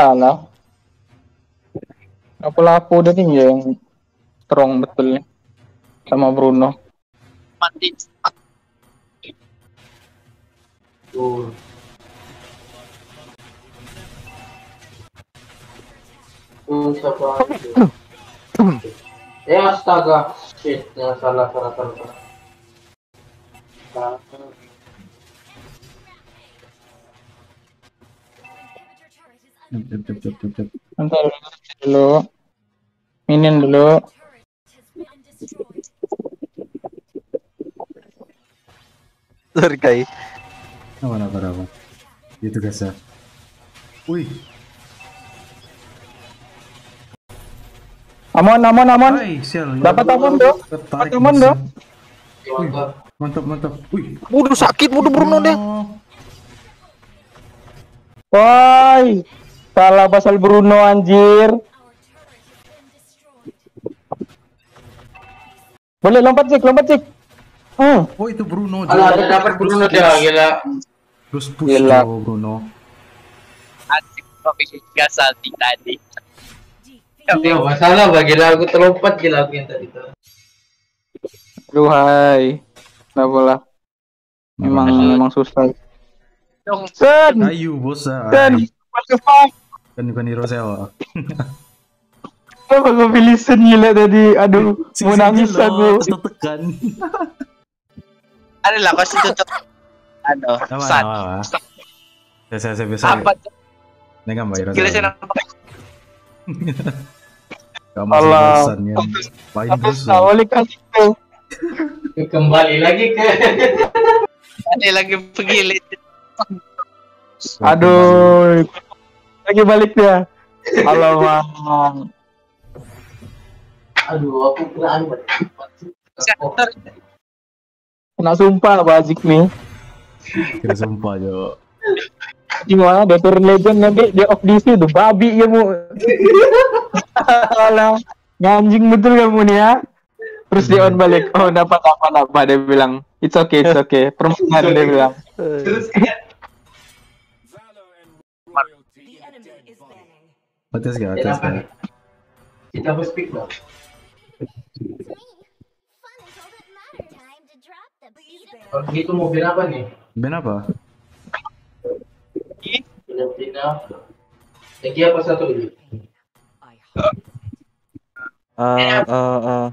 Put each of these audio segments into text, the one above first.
Salah. Apa lapo nih yang strong betulnya sama Bruno. Mati. Siapa? Ya astaga, shit, yang salah salah salah. salah. Bentar dulu. Minin dulu. Sorry Kai. Apa, apa, apa. Itu ya. Wih, Amon, amon, amon. Dapat amon dong. Dapat amon dong. Mantap. Mantap. Wih, Waduh sakit, waduh Bruno deh. Woi. Salah pasal Bruno anjir. Boleh lompat cik, lompat cik. Hmm. Oh itu Bruno. Alah, ada dapat Bruno dia, gila. Terus push Gila. tuh, Bruno. Asik profesi gas salting tadi. Dia masalah bagi aku terlompat gila aku yang tadi tuh. Duhai. Nggak boleh. Memang memang susah. Dong. Sen, Ayu bosa. Sen. Kan bukan hero sewa. Kenapa gue pilih Sen gila tadi? Aduh, mau nangis aku. Tekan. Ada lah pasti tutup. Apa? san. Apa? Saya saya saya biasa. Apa? Ini kan hero Gila sewa. nampak. Kamu Allah. awalnya kan itu. Kembali lagi ke Ada lagi pegilit. Aduh. Lagi balik dia. Alamak. Aduh, aku kena anu. Kena sumpah Bazik nih. Kira sumpah jo. Gimana dia turun legend nanti dia off DC tuh babi ya mu. Alah, nganjing betul kamu nih ya. Terus dia on balik. Oh dapat apa apa dia bilang. It's okay, it's okay. Permainan dia bilang. Terus Atas gak atas kenapa gak? nih? Kita harus speak dong. Kalau begitu mau bilang apa nih? Ben apa? Filipina. Lagi apa satu lagi? Eh eh eh.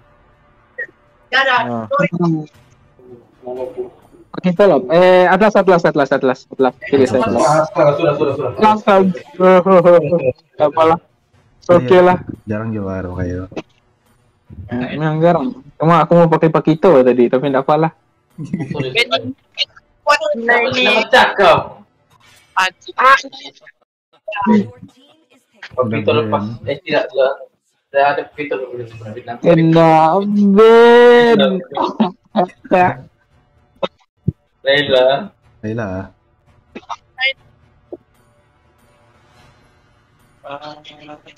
Loh. Eh atlas atlas atlas atlas atlas. Pilih saya. Ah, sudah, sudah, sudah, sudah. Atlas. Apalah. Oke Iya. lah. Jarang jo baru kayak. Memang jarang. Cuma aku mau pakai Pakito tadi, tapi enggak apalah. Sudah, Ini. cakep? Oh, Vito lepas. Eh, tidak, tidak. Tidak ada belum sebenarnya. Nanti Enak, Ben. Laila. Ayolah.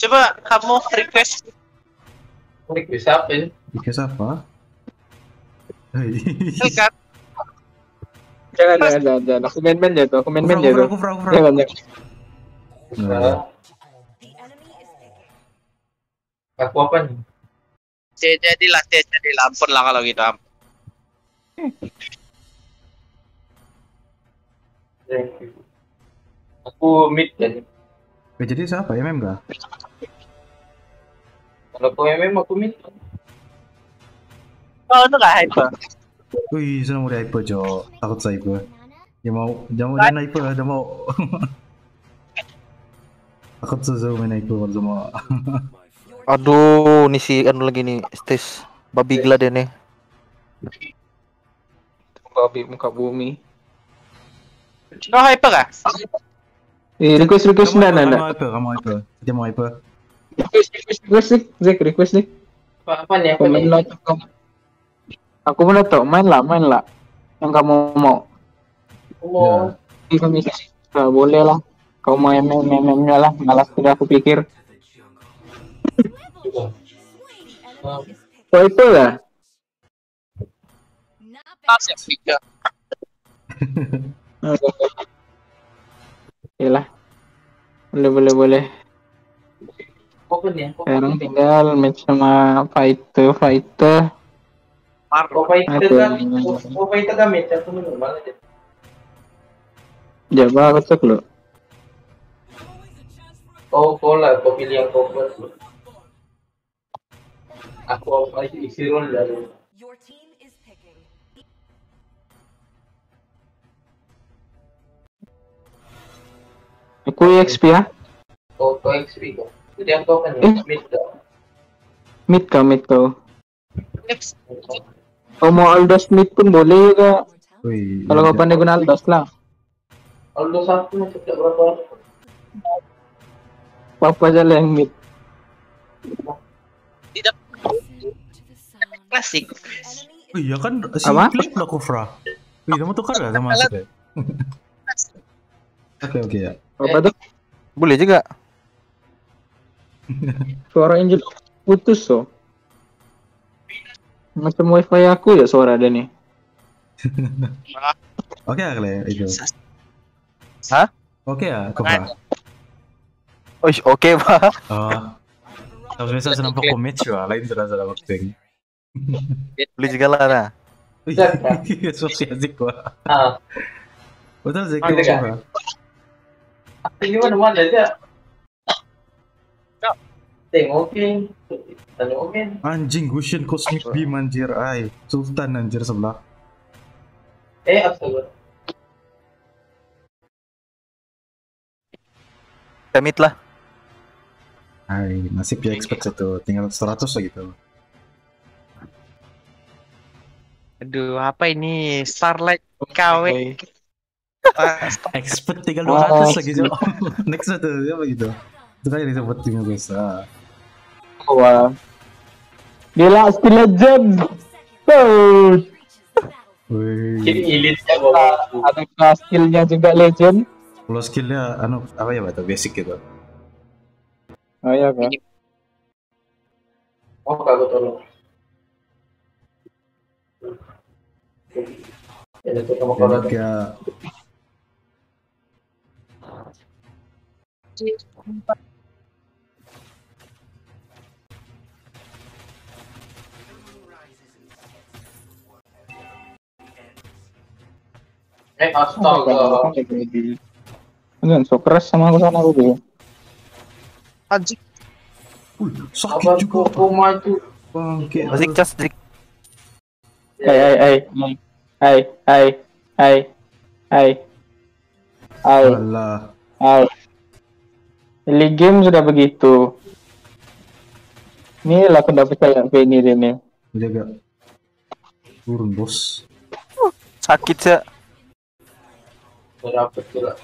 Coba kamu request bisa apa? Ikas apa? Hei. Jangan, jangan, jangan, jangan. Aku main-main ya tuh. Aku main-main ya tuh. kufra, kufra, kufra. Jangan, jangan. Nah, Aku apa nih? Saya jadilah, saya jadilah. Ampun lah kalau gitu. ampun. Thank you. Aku mid kan. Eh, jadi siapa? MM kah? Kalau aku MM aku mid. Oh, itu nggak hyper. Wih, sudah mau di hyper jo. Takut saya hyper. Dia mau, jangan mau dia hyper, dia mau. Takut susu main hyper semua. Aduh, nih si anu lagi nih, stage babi gila deh nih. Babi muka bumi. No hyper kah? Eh, request, request Kamu hyper, enggak, kamu hyper, kamu hyper. Dia mau hyper. Request, request, request, Zik. Zik, request, Zik. Apa? Apa Komen nih? lah. Aku mana tau, main lah, main lah. Yang kamu mau. Oh, Ini kami Nah, boleh lah. Kau mau MM, MM-nya lah. Malas sudah aku pikir. oh. Oh, itu lah. Masih tiga. Oke lah. Boleh, boleh, boleh. Open ya. Sekarang tinggal match sama fighter fighter. Marco. Fighter Ada. kan, fighter kan match aku normal aja. Jaba aku cek lo. Kau kau lah, kau pilih yang kau buat. Aku apa isi roll dari. Ya. Kau kau XP kau. Jadi aku kan Eh. mid dah. Mid kau mid kau. Next. Kau mau Aldos mid pun boleh juga. Kalau kau pandai guna Aldos lah. Aldo satu tak berapa. Apa aja lah yang mid. Tidak klasik. Wih, ya kan si Apa? Flip lah Kufra. Wih, kamu tukar gak sama? Oke, oke ya. Apa tuh? Boleh juga. Suara Angel putus so. Macam wifi aku ya suara ada nih. Oke ya, Kle, itu. Hah? Oke ya, Kufra. Oh, oke, Pak. Oh. Kalau misalnya senang pokok match ya, lain sudah sudah waktu. Boleh juga lah, nah. Wih, sosialisik gua. Ah, Betul sih, Ah, ini mana mana aja. Tengokin, tengokin. Anjing Gushin Cosmic Beam anjir, ay. Sultan anjir sebelah. Eh, astaga. Kamit lah. Ay, nasib ya expert itu. Tinggal 100 lah gitu. Aduh, apa ini? Starlight KW. Ah, Expert tinggal Oh. 200 lagi, Cok. Next itu, apa gitu. Itu kan yang disebut tim guys. Ah. Wah. Gila skill legend. Oh, Wih. Jadi elitnya ada kelas skillnya juga legend. Kalau skillnya, anu, apa ya, Bata? Basic gitu. Oh iya kan. Oh, kagak tolong. Ya, itu kamu kalau Eh, astaga. Enggak, so keras sama aku sana aku. Anjing. Wih, sakit juga. kok kok maju? Bangke. Masih cas, Dik. Hai hai hai hai hai hai hai hai Alah. hai. Early game sudah begitu. Ini lah aku dapat kayak Penny ini. Jaga. Turun, bos. Sakit, ya. Udah dapet gila.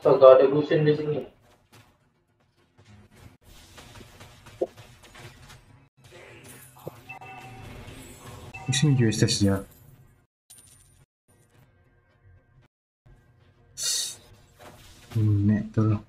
Astaga, ada lusin di sini. Sini juga stage-nya. Nek tuh.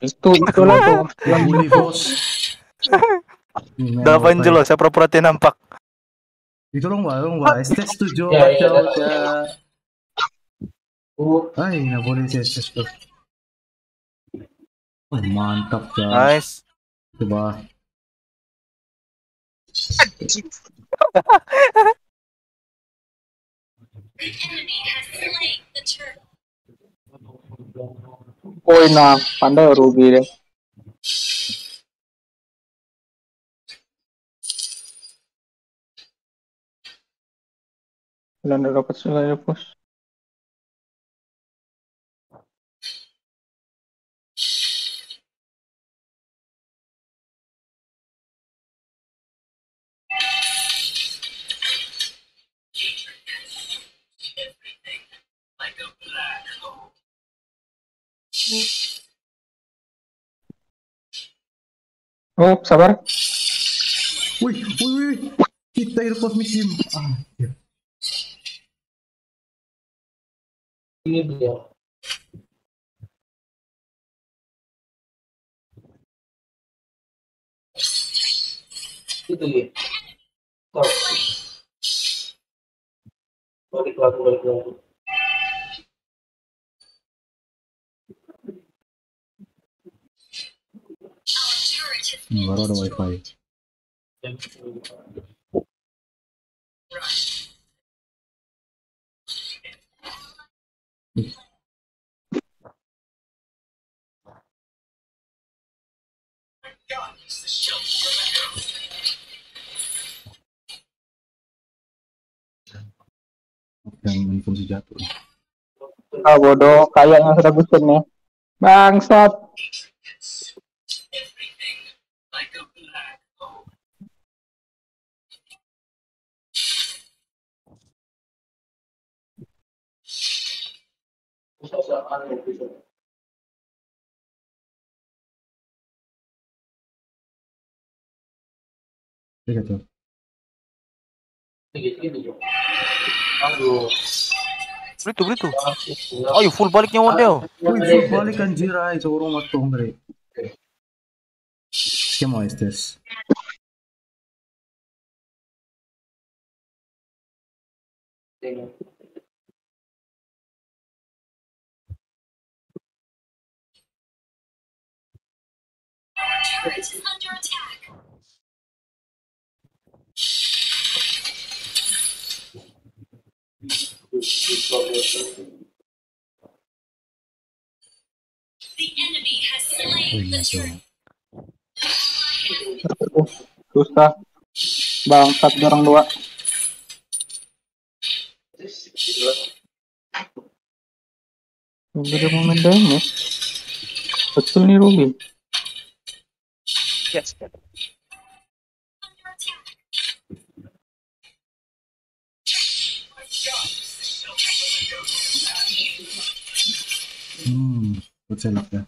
Itu itu lah tuh. Yang bully bos. Delapan jelas, saya pura-pura tidak nampak. Itu dong, Mbak, dong, Mbak. ST setuju Ya, Uh, Ay, nabully si SS tuh. Oh, mantap ya. Nice. Rugi deh. Belum dapat selesai Oh, sabar. Wih, wih, wih. Kita itu cosmic team. Ah, ya. ini dia. Itu dia. Stop. Balik lagu, balik lagu. Hmm, baru ada wifi. Yang info jatuh. Ah bodoh, kayaknya sudah bosan nih. Bangsat. Iya tuh. Aduh. Beli tuh, beli tuh. Ayo full baliknya model. Wih, full balik anjir ay. Seorang mati hombre. ¿Qué más estés? Wih, susah. Bangsat orang dua. Udah mau main damage. Betul nih Rugi. Yes. Hmm, buat selak ya.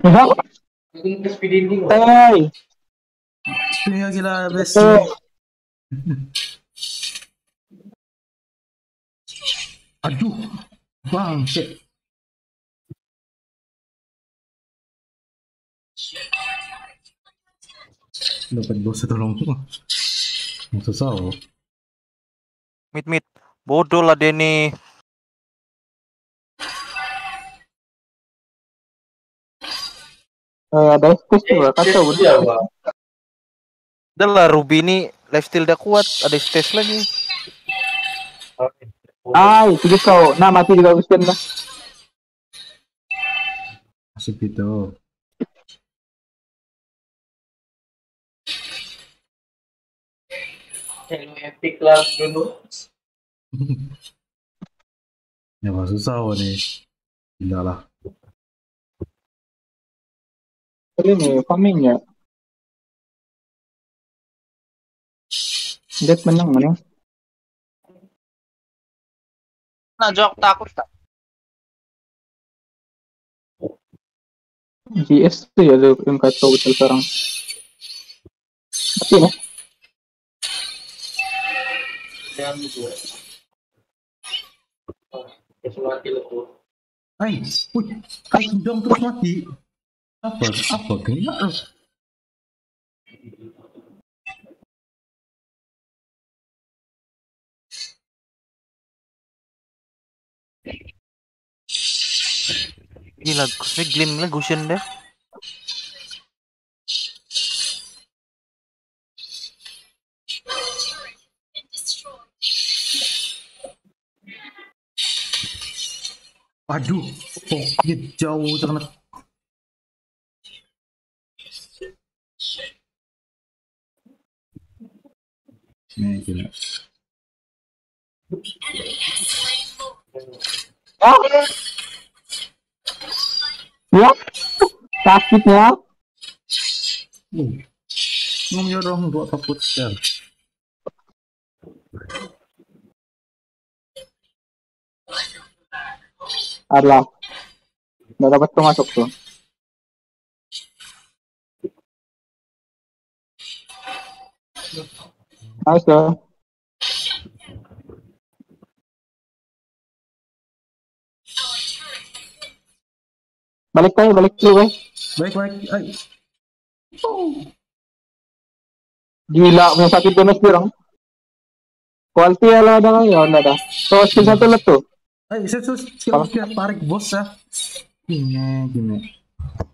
Enggak. Ini ke speed ending. loh. Hey. Kaya gila, best. Aduh, bang, shit. Dapat bos tolong. Susah oh. Mid mid. Bodoh lah Denny. Eh, ada space juga kacau Iya, bener. Bang. Udah lah Ruby ini lifesteal dia kuat. Ada stage lagi. Ay, sige kau. Nah, mati juga Gustian dah. Asik gitu. Hello Epic lah dulu. Ya mah susah oh nih. Gila lah. Ini nih, farmingnya. Dead menang mana? Nah, Jok takut tak? GS tuh ya tuh yang kacau betul sekarang. Mati itu. Ay, wih, ay dong terus mati. Apa? Apa? Kena loh. Gila, kusnya glim lah Gushen deh. Aduh, pokoknya jauh banget. Nih, gila. Oh. Ya, sakitnya. Ngomongnya dong, buat takut ya. Alah. Nggak dapat tuh masuk tuh. Nice tuh. Balik tayo, balik dulu eh. Baik, baik. Ay, Gila, may sakit doon na sirang. Quality ala ada ngayon, ada. So, skill satu let tuh. ay, set, set, siapa kira tarik bos ya? Gini, gini.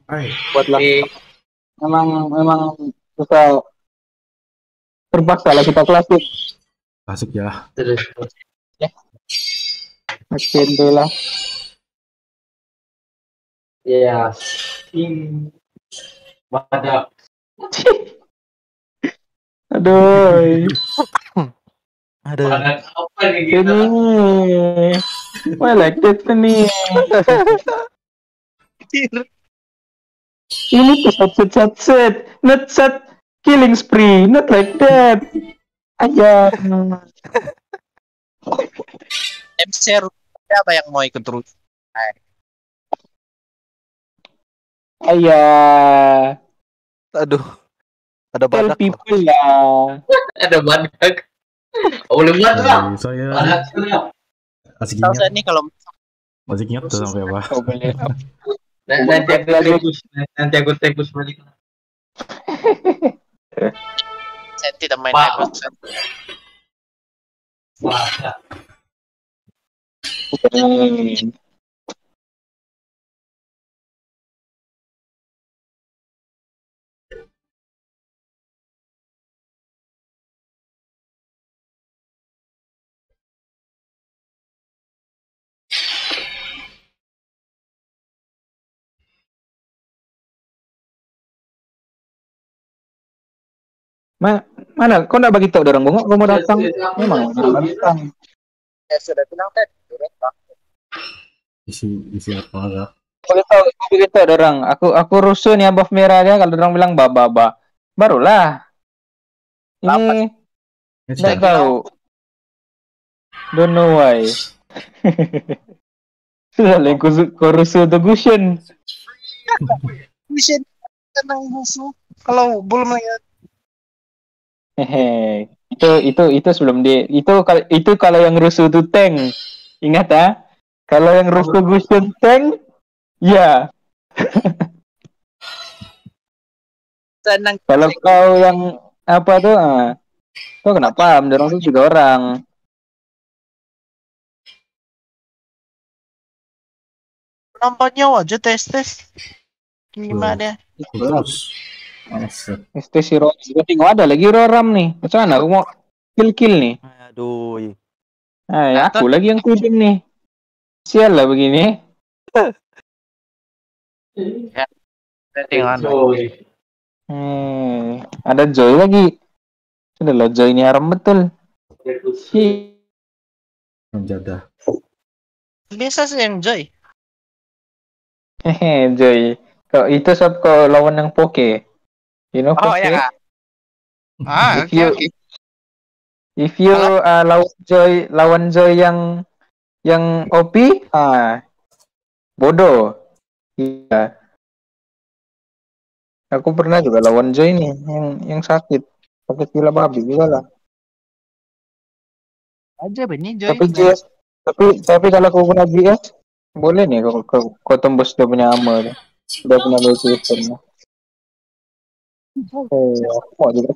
Ay, Buat lah. Eh, Memang, memang susah. Terpaksa lah kita klasik. masuk ya. terus. Makin dulu lah. Ya. Tim. Pada. Aduh. Ada. Pada apa nih gitu? Ini. Why like that nih? Ini tuh set set set set. Not set killing spree. Not like that. Ayah. MC siapa yang mau ikut terus? Ayah. Aduh. Ada Tell badak. people lah. Ada badak. Oh, boleh buat lah. Ay, saya masih Tahu saya ingat, nih kalau masih ingat tuh sampai apa? Oh, Nanti aku tebus, nanti aku tebus balik. saya tidak main. Xbox. Wah, Ma mana? Kau nggak bagi tau orang bongok? Kau mau datang? Memang nggak datang. Saya sudah bilang tadi. Isi, isi apa enggak? Boleh tahu, aku begitu ada orang. Aku aku rusuh nih buff merah dia kalau orang bilang ba ba ba. Barulah. Ini Ya, nggak sudah. tahu. Don't know why. Sudah lah, kau kau rusuh tuh Gushen. Bisa tenang musuh. Kalau belum ya Hehe. Itu itu itu sebelum dia itu kalau itu kalau yang rusuh tuh tank. Ingat ya? Kalau yang rusuh Gushen tank, ya. tenang. Kalau kau yang apa tuh? Ah, kau kenapa? Mendorong tuh tiga orang. Nampaknya aja tes tes. Gimana? Terus. Este si Ro, gue tengok ada lagi Roram nih. Macam mana aku mau kill kill nih? Aduh. Ah, ya, aku lagi yang kuding nih. Sial lah begini. Settingan. Joy. Hmm, ada Joy lagi. Sudah lah Joy ini haram betul. Menjadah. Biasa sih enjoy. Hehe, Joy. Kau itu sob kau lawan yang poke. You know Oh ya. Ah, If oke you- oke. If you uh, lawan Joy, lawan Joy yang yang OP, ah bodoh. Iya. Aku pernah juga lawan Joy nih yang yang sakit. Sakit gila babi juga lah. Aja benih Joy. Tapi GS tapi tapi kalau kau punya GS boleh nih kau kau, kau tembus dia punya armor. Dia punya location. Oh, aku mau juga